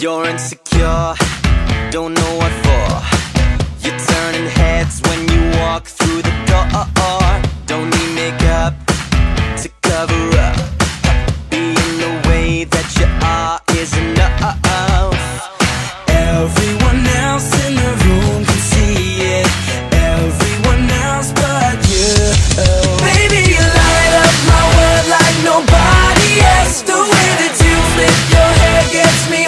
You're insecure, don't know what for. You're turning heads when you walk through the door. Don't need makeup to cover up. Being the way that you are is enough. Everyone else in the room can see it. Everyone else but you. Baby, you light up my world like nobody else. The way that you flip your head gets me